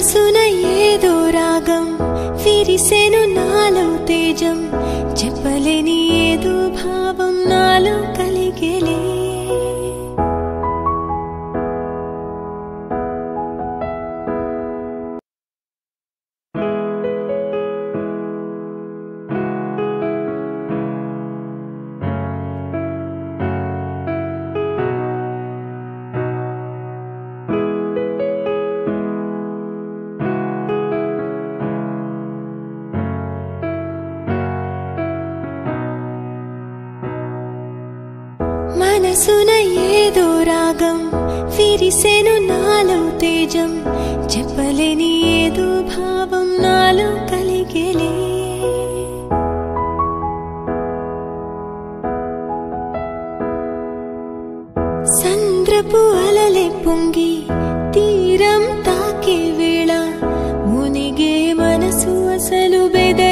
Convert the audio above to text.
మనసున ఏదో రాగం విరిసెను నాలో తేజం. చెప్పలేని ఏదో భావం నాలో మనసున ఏదో రాగం విరిసెను నాలో తేజం. చెప్పలేని ఏదో భావం నాలో కలిగేలే. సంద్రపు అలలే పొంగి తీరం తాకే వేళ మునిగే మనసు అసలు బెదర్